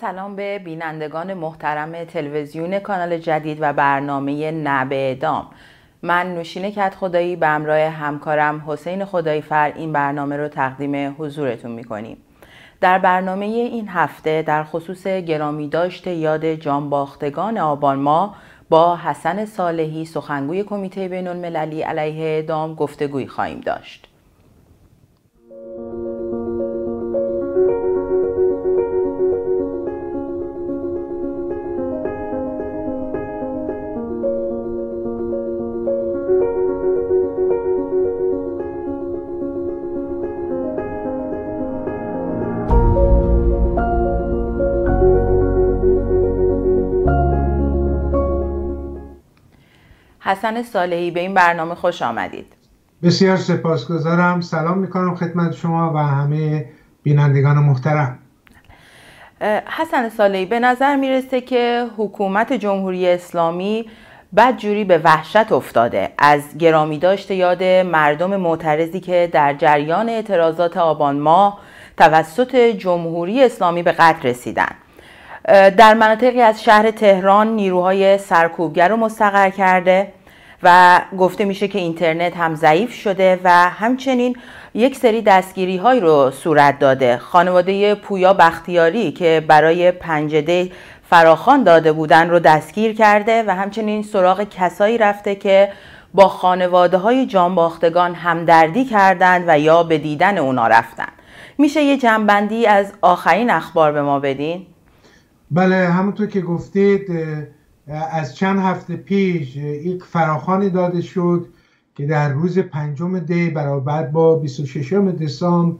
سلام به بینندگان محترم تلویزیون کانال جدید و برنامه نبه اعدام من نوشین کت خدایی به همراه همکارم حسین خدایی فر این برنامه رو تقدیم حضورتون می‌کنیم. در برنامه این هفته در خصوص گرامی داشت یاد جانباختگان آبان ما با حسن صالحی سخنگوی کمیته بین المللی علیه اعدام گفتگوی خواهیم داشت. حسن صالحی به این برنامه خوش آمدید. بسیار سپاسگزارم. سلام می‌کنم خدمت شما و همه بینندگان محترم. حسن صالحی به نظر می‌رسه که حکومت جمهوری اسلامی بدجوری به وحشت افتاده. از گرامی داشته یاد مردم معترضی که در جریان اعتراضات آبان ماه توسط جمهوری اسلامی به قتل رسیدن. در مناطقی از شهر تهران نیروهای سرکوبگر رو مستقر کرده و گفته میشه که اینترنت هم ضعیف شده و همچنین یک سری دستگیری های رو صورت داده خانواده پویا بختیاری که برای پنجده فراخان داده بودن رو دستگیر کرده و همچنین سراغ کسایی رفته که با خانواده های جانباختگان همدردی کردند و یا به دیدن اونا رفتن میشه یه جنبندی از آخرین اخبار به ما بدین؟ بله همونطور که گفتید از چند هفته پیش یک فراخانی داده شد که در روز پنجم دی برابر با 26 دسامبر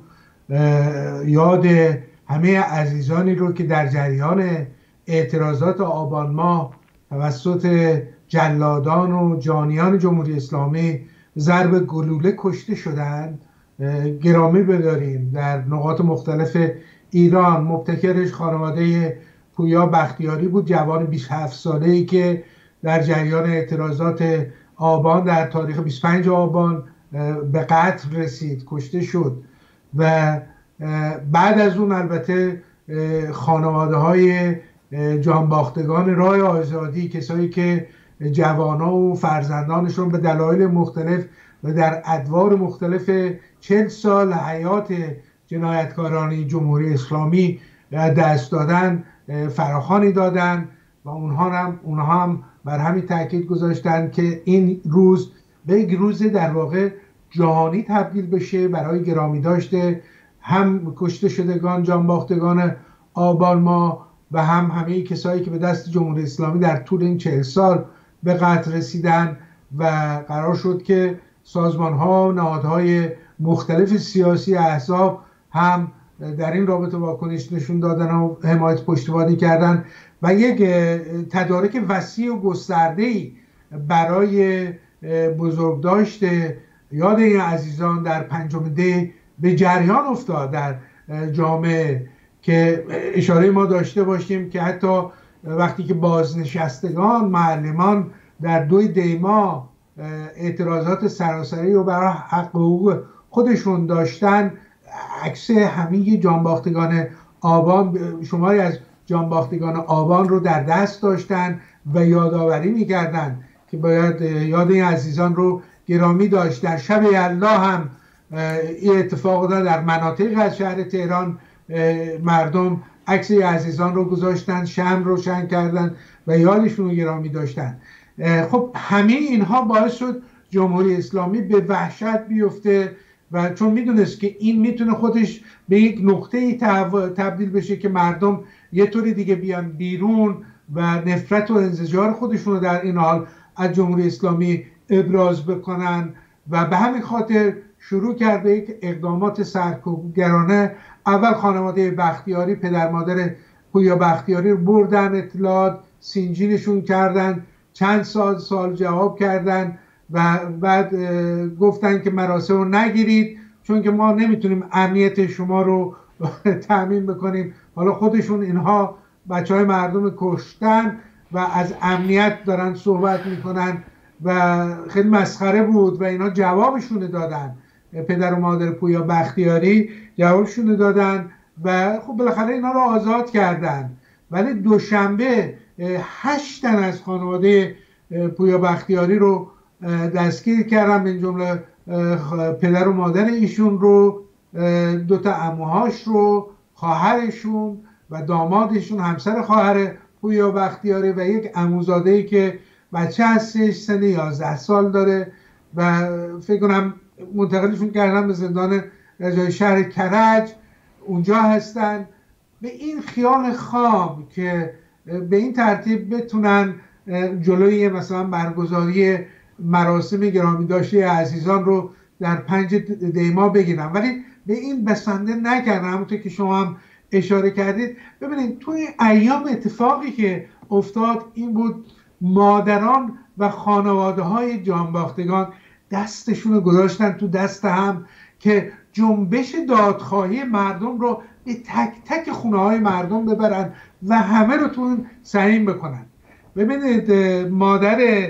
یاد همه عزیزانی رو که در جریان اعتراضات آبان ماه توسط جلادان و جانیان جمهوری اسلامی ضرب گلوله کشته شدند. گرامی بداریم در نقاط مختلف ایران. مبتکرش خانواده پویا بختیاری بود جوان 27 ساله ای که در جریان اعتراضات آبان در تاریخ 25 آبان به قتل رسید کشته شد و بعد از اون البته خانواده های جانباختگان رای آزادی کسایی که جوانا و فرزندانشون به دلایل مختلف و در ادوار مختلف چند سال حیات جنایتکاران جمهوری اسلامی دست دادن فراخانی دادن و اونها هم, اونها هم بر همین تاکید گذاشتن که این روز به یک روز در واقع جهانی تبدیل بشه برای گرامی داشته. هم کشته شدگان جانباختگان آبان ما و هم همه کسایی که به دست جمهوری اسلامی در طول این چهل سال به قتل رسیدن و قرار شد که سازمان ها نهادهای مختلف سیاسی احزاب هم در این رابطه واکنش نشون دادن و حمایت پشتیبانی کردن و یک تدارک وسیع و گسترده ای برای بزرگداشت یاد این عزیزان در پنجم دی به جریان افتاد در جامعه که اشاره ما داشته باشیم که حتی وقتی که بازنشستگان معلمان در دوی دیما اعتراضات سراسری رو برای حق حقوق خودشون داشتن عکس همه جانباختگان آبان شماری از جانباختگان آبان رو در دست داشتن و یادآوری می‌کردن که باید یاد این عزیزان رو گرامی داشت. در شب الله هم این اتفاق در مناطق از شهر تهران مردم عکس عزیزان رو گذاشتن شم روشن کردن و یادشون رو گرامی داشتن. خب همه اینها باعث شد جمهوری اسلامی به وحشت بیفته. و چون می‌دونست که این می‌تونه خودش به یک نقطه تبدیل بشه که مردم یه طوری دیگه بیان بیرون و نفرت و انزجار خودشون رو در این حال از جمهوری اسلامی ابراز بکنن و به همین خاطر شروع کرده یک اقدامات سرکوبگرانه. اول خانواده بختیاری پدر مادر پویا بختیاری رو بردن اطلاعات سینجینشون کردن چند سال سال جواب کردن. و بعد گفتن که مراسم رو نگیرید چون که ما نمی‌تونیم امنیت شما رو تأمین بکنیم. حالا خودشون اینها بچه های مردم کشتن و از امنیت دارن صحبت می‌کنن و خیلی مسخره بود و اینا جوابشون دادن. پدر و مادر پویا بختیاری جوابشون دادن و خب بالاخره اینا رو آزاد کردن. ولی دوشنبه هشتن از خانواده پویا بختیاری رو دستگیر کردن به جمله پدر و مادر ایشون رو دوتا اموهاش رو خواهرشون و دامادشون همسر خواهر پویا بختیاری و یک اموزاده ای که بچه هستش سن 11 سال داره و فکر کنم منتقلشون کردن به زندان رجای شهر کرج اونجا هستن. به این خیال خام که به این ترتیب بتونن جلوی مثلا برگزاری مراسم گرامی داشته عزیزان رو در پنج دیما بگیرن ولی به این بسنده نکردن همونطور که شما هم اشاره کردید. ببینید توی ایام اتفاقی که افتاد این بود مادران و خانواده های جانباختگان دستشون رو گذاشتن تو دست هم که جنبش دادخواهی مردم رو به تک تک خونه های مردم ببرن و همه رو تو اون سهیم بکنن. ببینید مادر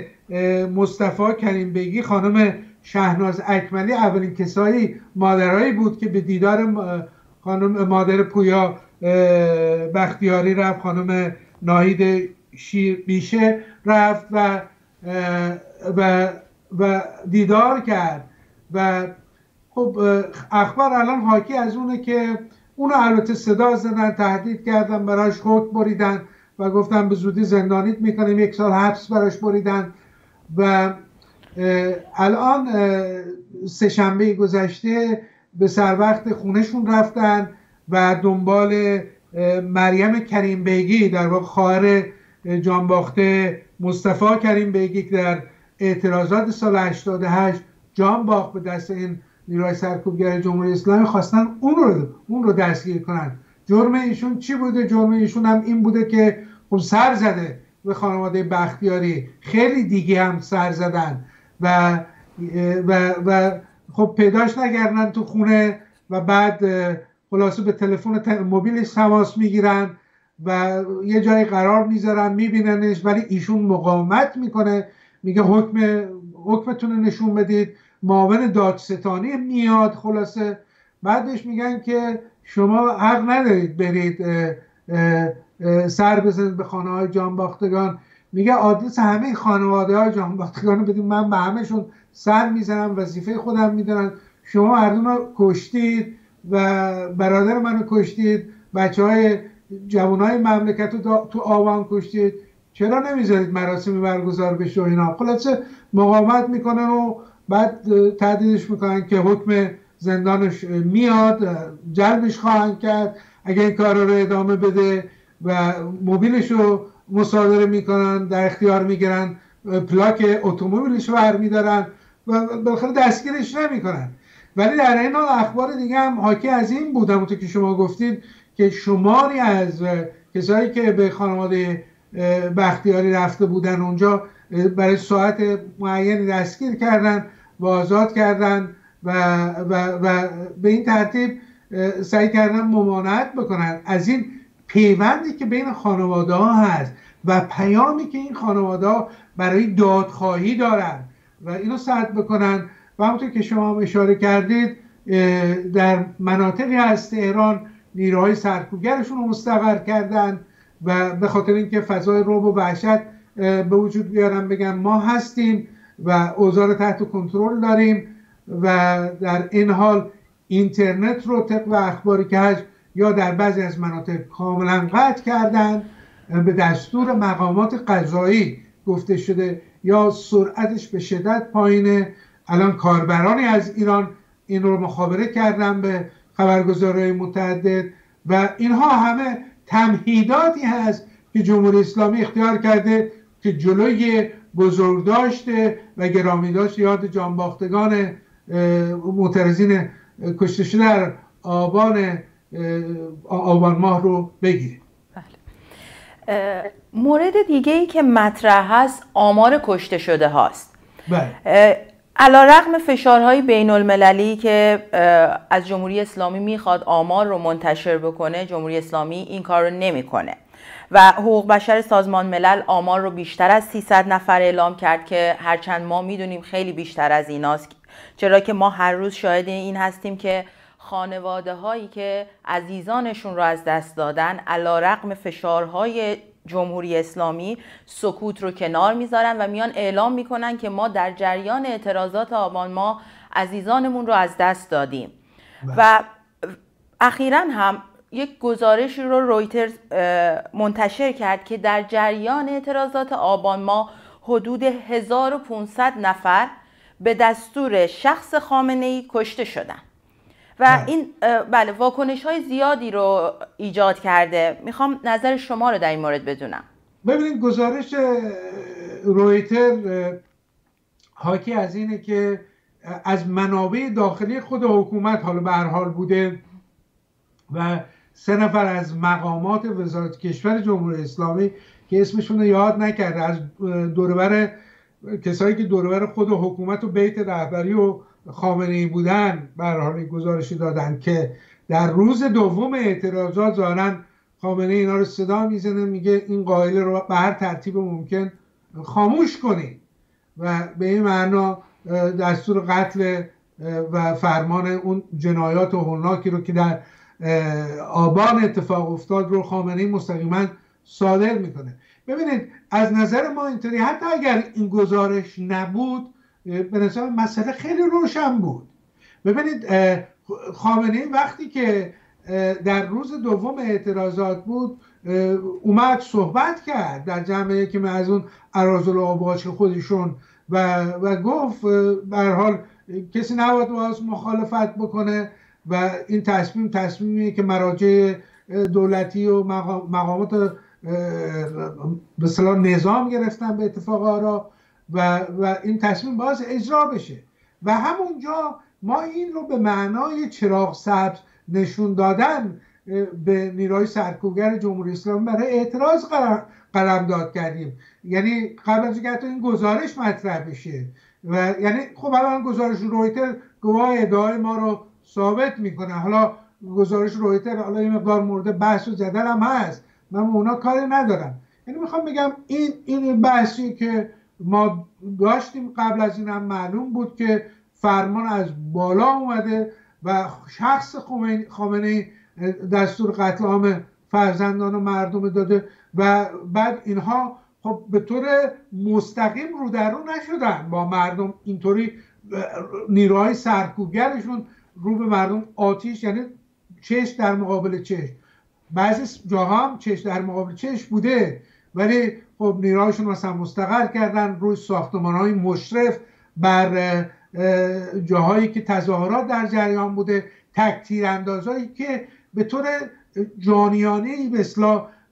مصطفی کریم بگی خانم شهناز اکملی اولین کسایی مادرایی بود که به دیدار خانم مادر پویا بختیاری رفت خانم ناهید شیر بیشه رفت و و و دیدار کرد. و خب اخبار الان حاکی از اونه که اونو البته صدا زدن تهدید کردن براش حکم بریدن و گفتن به زودی زندانیت می‌کنیم یک سال حبس براش بریدن. و الان سه شنبه گذشته به سر وقت خونشون رفتن و دنبال مریم کریم بیگی در واقع خواهر جانباخته مصطفی کریم بیگی که در اعتراضات سال 88 جان باخت به دست این نیروهای سرکوبگر جمهوری اسلامی خواستن اون رو اون رو دستگیر کنن. جرم ایشون چی بوده؟ جرم ایشون هم این بوده که خب سر زده. به خانواده بختیاری خیلی دیگه هم سر زدن و و و خب پیداش نگردن تو خونه و بعد خلاصه به تلفن موبیلش تماس می‌گیرن و یه جایی قرار می‌ذارن میبیننش ولی ایشون مقاومت می‌کنه. میگه حکم حکمتون نشون بدید. معاون دادستانی میاد خلاصه. بعدش میگن که شما حق ندارید برید سر بزنید به خانه های جانباختگان. میگه آدرس همه خانواده های جانباختگان بدید من به همهشون سر می‌زنم وظیفه خودم می‌دونن شما مردم رو کشتید و برادر منو کشتید بچه های جوان های مملکت رو تو آوان کشتید. چرا نمی‌ذارید مراسمی برگزار بشه و اینا؟ خلاصه مقاومت می‌کنن و بعد تهدیدش می‌کنن که حکم زندانش میاد جلبش خواهند کرد. اگر این کار رو ادامه بده و موبیلش رو مصادره می‌کنن در اختیار می‌گیرن پلاک اتومبیلش رو برمیدارن و بالاخره دستگیرش نمی‌کنن. ولی در این حال اخبار دیگه هم حاکی از این بود همونطور که شما گفتید که شماری از کسایی که به خانواده بختیاری رفته بودن اونجا برای ساعت معینی دستگیر کردن و آزاد کردن و, و, و به این ترتیب سعی کردن ممانعت بکنن. از این پیوندی که بین خانواده ها هست و پیامی که این خانواده ها برای دادخواهی دارن. و اینو سرد بکنن. و همونطور که شما اشاره کردید در مناطقی هست ایران نیروهای سرکوبگرشون رو مستقر کردن و به خاطر اینکه فضای روب و وحشت به وجود بیارن بگن ما هستیم و اوضاع تحت کنترل داریم و در این حال اینترنت رو طبق اخباری که هست یا در بعضی از مناطق کاملا قطع کردن به دستور مقامات قضایی گفته شده یا سرعتش به شدت پایینه. الان کاربرانی از ایران این رو مخابره کردن به خبرگزارهای متعدد و اینها همه تمهیداتی هست که جمهوری اسلامی اختیار کرده که جلوی بزرگ داشته و گرامی داشت یاد جانباختگان معترضین کشته شده در آبان آبان ماه رو بگیره بله. مورد دیگه ای که مطرح هست آمار کشته شده هاست بله. علا رقم فشارهای بین المللی که از جمهوری اسلامی می‌خواد آمار رو منتشر بکنه جمهوری اسلامی این کار رو نمی‌کنه و حقوق بشر سازمان ملل آمار رو بیشتر از 300 نفر اعلام کرد که هرچند ما می‌دونیم خیلی بیشتر از ایناست چرا که ما هر روز شاهد این هستیم که خانواده هایی که عزیزانشون رو از دست دادن علا رقم فشارهای جمهوری اسلامی سکوت رو کنار می‌ذارن و میان اعلام می‌کنن که ما در جریان اعتراضات آبان ما عزیزانمون رو از دست دادیم بله. و اخیرا هم یک گزارش رو رویترز منتشر کرد که در جریان اعتراضات آبان ما حدود 1500 نفر به دستور شخص خامنه ای کشته شدن و بله. این بله واکنش های زیادی رو ایجاد کرده می‌خوام نظر شما رو در این مورد بدونم ببینید گزارش رویتر حاکی از اینه که از منابع داخلی خود حکومت حالا به هر حال بوده و سه نفر از مقامات وزارت کشور جمهوری اسلامی که اسمشون رو یاد نکرده از دوربر کسایی که دوربر خود حکومت و بیت رهبری و خامنه ای بودن بر حال گزارشی دادن که در روز دوم اعتراضات ظاهرا خامنه اینا رو صدا می‌زنه میگه این قائله رو به هر ترتیب ممکن خاموش کنید و به این معنا دستور قتل و فرمان اون جنایات و هولناکی رو که در آبان اتفاق افتاد رو خامنه مستقیما صادر می‌کنه. ببینید از نظر ما اینطوری حتی اگر این گزارش نبود به نظر مسئله خیلی روشن بود. ببینید خامنه وقتی که در روز دوم اعتراضات بود اومد صحبت کرد در جمعه که از اون ارازل آباش خودشون و, و گفت بر حال کسی نباید باز مخالفت بکنه و این تصمیم تصمیمیه که مراجع دولتی و مقامات به نظام گرفتن به اتفاق آرا. و, و این تصمیم باز اجرا بشه. و همونجا ما این رو به معنای چراغ سبز نشون دادن به نیروی سرکوبگر جمهوری اسلامی برای اعتراض قلم داد کردیم. یعنی قبل از اینکه این گزارش مطرح بشه. و یعنی خب الان گزارش رویتر گواه ادعای ما رو ثابت می‌کنه. حالا گزارش رویتر حالا این مقدار مورد بحث و جدل هم هست. من اونا کاری ندارم. یعنی می‌خوام بگم این این بحثی که ما داشتیم قبل از این هم معلوم بود که فرمان از بالا اومده و شخص خامنه دستور قتل عام فرزندان و مردم داده و بعد اینها خب به طور مستقیم رو در رو نشدن. با مردم اینطوری نیروهای سرکوبگرشون رو به مردم آتیش یعنی چش در مقابل چش بعضی جاها هم چش در مقابل چش بوده ولی خب نیروهاشون مثلا مستقر کردن روی ساختمان های مشرف بر جاهایی که تظاهرات در جریان بوده تک تیراندازهایی که به طور جانیانه ای به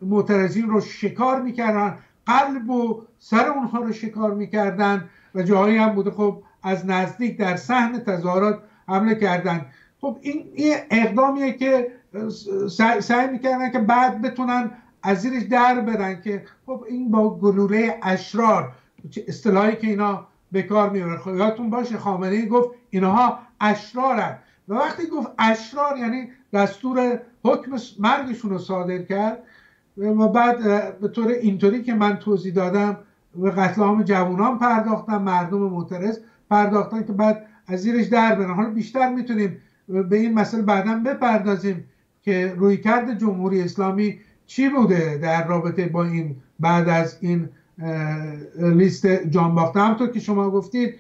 معترضین رو شکار می‌کردن قلب و سر اونها رو شکار می‌کردن و جاهایی هم بوده خب از نزدیک در صحن تظاهرات حمله کردن. خب این, این اقدامیه که سعی می‌کردن که بعد بتونن از زیرش در برن که خب این با گلوله اشرار اصطلاحی که اینا به کار می‌برن. خب یادتون باشه خامنه ای گفت اینها اشرارن. و وقتی گفت اشرار یعنی دستور حکم مرگشون رو صادر کرد و بعد به طور اینطوری که من توضیح دادم به قتل عام جوانان پرداختن مردم معترض پرداختن که بعد از زیرش در برن. حالا بیشتر می‌تونیم به این مسئله بعدا بپردازیم که رویکرد جمهوری اسلامی چی بوده در رابطه با این بعد از این لیست جان باخته؟ همطور که شما گفتید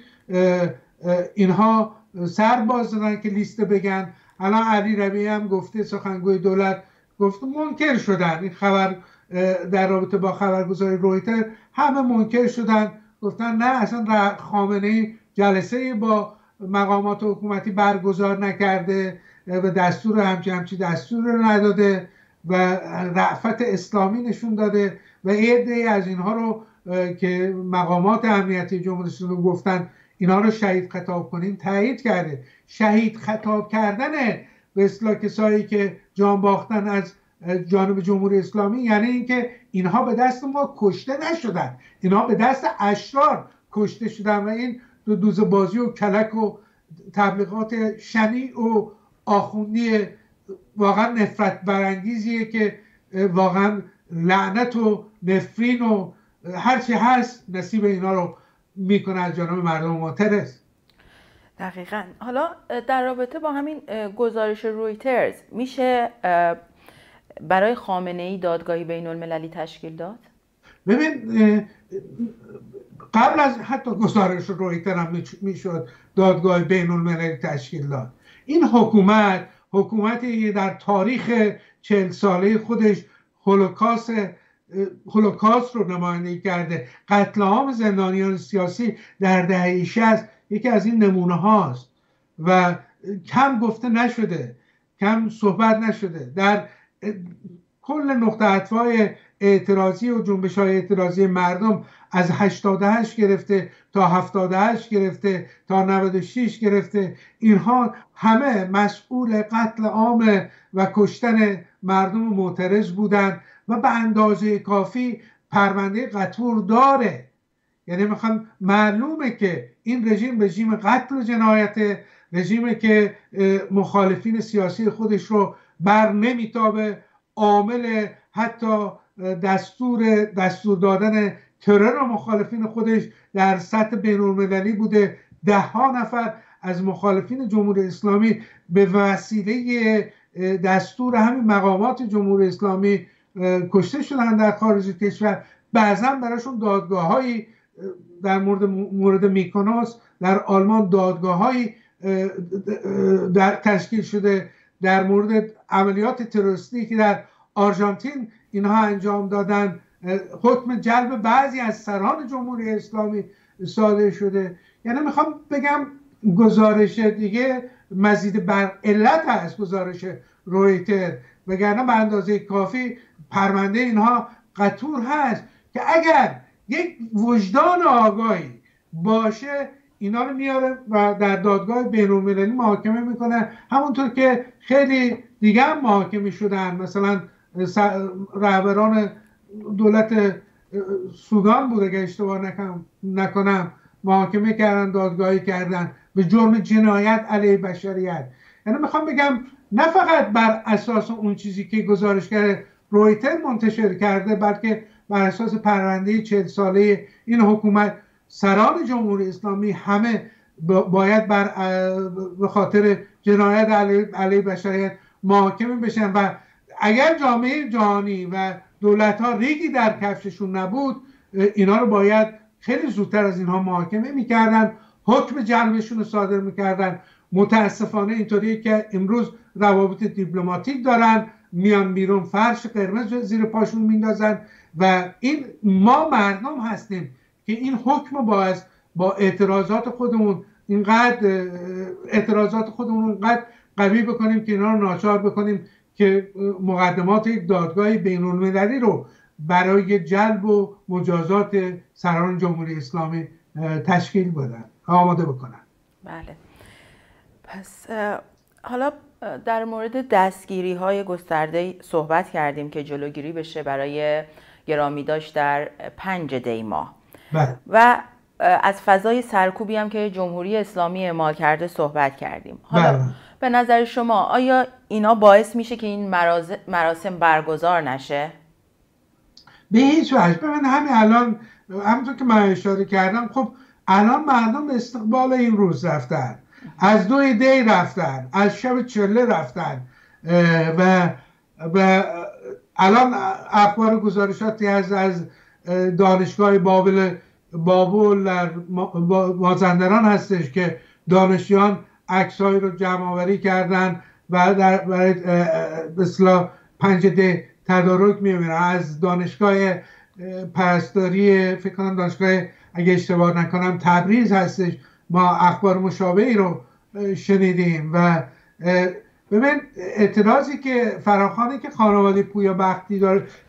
اینها سر باز دادن که لیست بگن. الان علی ربی هم گفته سخنگوی دولت گفت منکر شدن. این خبر در رابطه با خبرگزاری رویتر همه منکر شدن. گفتن نه اصلا خامنه جلسه با مقامات حکومتی برگزار نکرده و دستور همچی همچی دستور رو نداده. و رعفت اسلامی نشون داده و عده از اینها رو که مقامات امنیتی جمهوری اسلامی گفتن اینا رو شهید خطاب کنین تایید کرده. شهید خطاب کردن به اصلاح کسایی که جان باختن از جانب جمهوری اسلامی یعنی اینکه اینها به دست ما کشته نشدن. اینها به دست اشرار کشته شدن و این دو دوز بازی و کلک و تبلیغات شنی و آخوندی واقعا نفرت برانگیزیه که واقعا لعنت و نفرین و هرچی هست نصیب اینا رو می‌کنه از جانب مردم معترض دقیقا. حالا در رابطه با همین گزارش رویترز میشه برای خامنه ای دادگاهی بین المللی تشکیل داد؟ ببین قبل از حتی گزارش رویتر هم می‌شد دادگاه بین المللی تشکیل داد. این حکومت حکومتی در تاریخ چل ساله خودش هولوکاست هولوکاست رو نمایندگی کرده. قتل عام زندانیان سیاسی در دهه 60 یکی از این نمونه هاست. و کم گفته نشده کم صحبت نشده. در کل نقطه اطفای اعتراضی و جنبش های اعتراضی مردم از 88 گرفته تا 78 گرفته تا 96 گرفته. اینها همه مسئول قتل عام و کشتن مردم معترض بودند و به اندازه کافی پرونده قطور داره. یعنی می‌خوام معلومه که این رژیم رژیم قتل و جنایت رژیمی که مخالفین سیاسی خودش رو بر نمیتابه عامل حتی دستور دستور دادن ترور مخالفین خودش در سطح بین بوده. ده ها نفر از مخالفین جمهوری اسلامی به وسیله دستور همین مقامات جمهوری اسلامی کشته شدن در خارج کشور. بعضا براشون دادگاه هایی در مورد مورد میکناس در آلمان دادگاه هایی در تشکیل شده. در مورد عملیات تروریستی که در آرژانتین اینها انجام دادن حکم جلب بعضی از سران جمهوری اسلامی صادر شده. یعنی می‌خوام بگم گزارش دیگه مزید بر علت هست گزارش رویتر وگرنه به اندازه کافی پرونده اینها قطور هست که اگر یک وجدان آگاهی باشه اینا رو میاره و در دادگاه بین محاکمه می‌کنه. همونطور که خیلی دیگه هم محاکمه شدن مثلا رهبران دولت سودان بود اگه اشتباه نکنم. محاکمه کردن دادگاهی کردن. به جرم جنایت علیه بشریت. یعنی می‌خوام بگم نه فقط بر اساس اون چیزی که گزارشگر رویتر منتشر کرده بلکه بر اساس پرونده چهل ساله این حکومت سران جمهوری اسلامی همه باید بر به خاطر جنایت علیه بشریت محاکمه بشن و اگر جامعه جهانی و دولت ها ریگی در کفششون نبود اینا رو باید خیلی زودتر از اینها محاکمه می‌کردن حکم جلبشون رو صادر می‌کردن. متاسفانه اینطوریه که امروز روابط دیپلماتیک دارن میان بیرون فرش قرمز زیر پاشون میندازن و این ما مردم هستیم که این حکم باز با اعتراضات خودمون اینقدر اعتراضات خودمون اینقدر قوی بکنیم که اینا رو ناچار بکنیم که مقدمات یک دادگاه بین المللی رو برای جلب و مجازات سران جمهوری اسلامی تشکیل بدن آماده بکنن. بله. پس حالا در مورد دستگیری های گسترده صحبت کردیم که جلوگیری بشه برای گرامی داشت در پنج دی ماه. بله. و از فضای سرکوبی هم که جمهوری اسلامی اعمال کرده صحبت کردیم حالا بله. به نظر شما آیا اینا باعث میشه که این مراسم برگزار نشه؟ به هیچ وجه ببین همین الان همونطور که من اشاره کردم خب الان مردم استقبال این روز رفتن از دو دی رفتن از شب چله رفتن و و الان اخبار گزارشاتی از از دانشگاه بابل بابل در مازندران هستش که دانشیان عکسهایی رو جمع آوری کردن و در برای مثلا پنج ده تدارک می‌بینن. از دانشگاه پرستاری فکر کنم دانشگاه اگه اشتباه نکنم تبریز هستش. ما اخبار مشابهی رو شنیدیم و ببین اعتراضی که فراخانی که خانواده پویا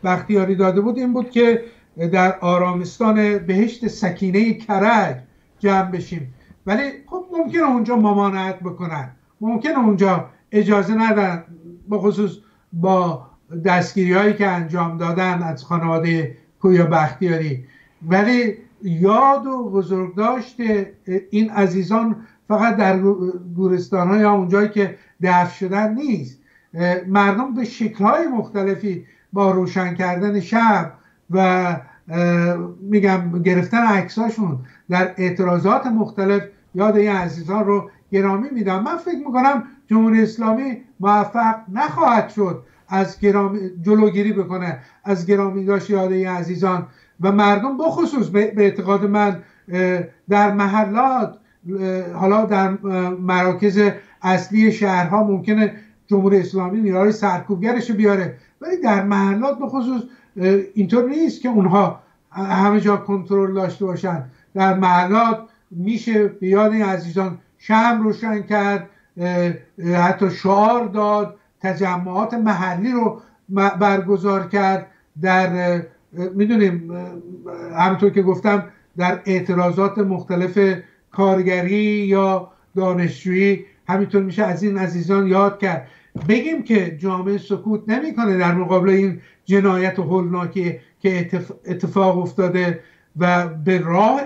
بختیاری داده بود این بود که در آرامستان بهشت سکینه کرج جمع بشیم. ولی خب ممکنه اونجا ممانعت بکنن. ممکنه اونجا اجازه ندن به خصوص با دستگیری هایی که انجام دادن از خانواده پویا بختیاری. ولی یاد و بزرگداشت این عزیزان فقط در گورستان های یا اونجایی که دفن شدن نیست. مردم به شکلهای مختلفی با روشن کردن شب و میگم گرفتن عکساشون در اعتراضات مختلف یاد این عزیزان رو گرامی میدم. من فکر می‌کنم جمهوری اسلامی موفق نخواهد شد از گرامی جلوگیری بکنه از گرامی داشت یاد این عزیزان و مردم بخصوص به اعتقاد من در محلات حالا در مراکز اصلی شهرها ممکنه جمهوری اسلامی نیروهای سرکوبگرش بیاره. ولی در محلات به خصوص اینطور نیست که اونها همه جا کنترل داشته باشن. در محلات میشه به یاد این عزیزان شم روشن کرد حتی شعار داد تجمعات محلی رو برگزار کرد. در می‌دونیم همونطور که گفتم در اعتراضات مختلف کارگری یا دانشجویی همینطور میشه از این عزیزان یاد کرد. بگیم که جامعه سکوت نمی‌کنه در مقابل این جنایت هولناکی که اتفاق افتاده و به راه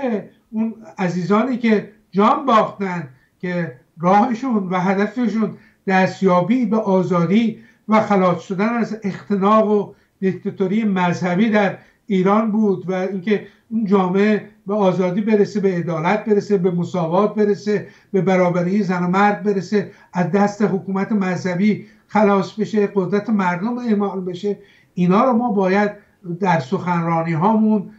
اون عزیزانی که جان باختن که راهشون و هدفشون دستیابی به آزادی و خلاص شدن از اختناق و دیکتاتوری مذهبی در ایران بود و اینکه اون جامعه به آزادی برسه به عدالت برسه به مساوات برسه به برابری زن و مرد برسه از دست حکومت مذهبی خلاص بشه قدرت مردم اعمال بشه. اینا رو ما باید در سخنرانی هامون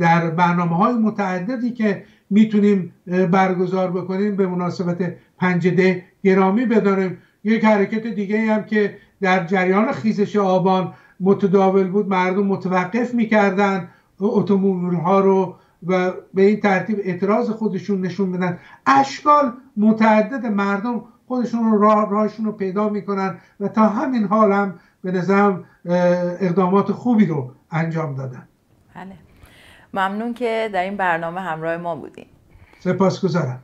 در برنامه های متعددی که می‌تونیم برگزار بکنیم به مناسبت پنجده گرامی بداریم. یک حرکت دیگه هم که در جریان خیزش آبان متداول بود مردم متوقف می‌کردن اتومبیل ها رو و به این ترتیب اعتراض خودشون نشون بدن. اشکال متعدد مردم خودشون رو راه راهشون رو پیدا می‌کنن و تا همین حال هم به نظرم اقدامات خوبی رو انجام دادن. بله. ممنون که در این برنامه همراه ما بودیم سپاسگزارم.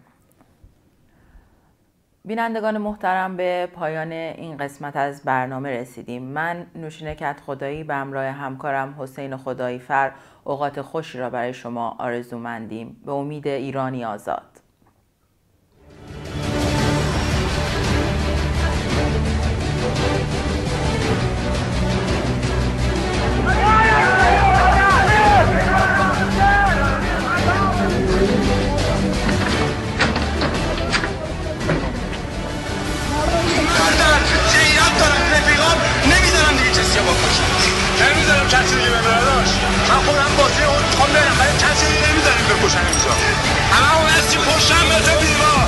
بینندگان محترم به پایان این قسمت از برنامه رسیدیم. من نوشین کت خدایی به همراه همکارم حسین خدایی فر اوقات خوش را برای شما آرزو آرزومندیم. به امید ایرانی آزاد. Thank you. نمی‌ذارم کسی دیگه به براداش من خودم بازی اون می‌خوام برم ولی کسی دیگه نمی‌ذاریم بکشن اینجا. همه اون هستی پشتم دیوار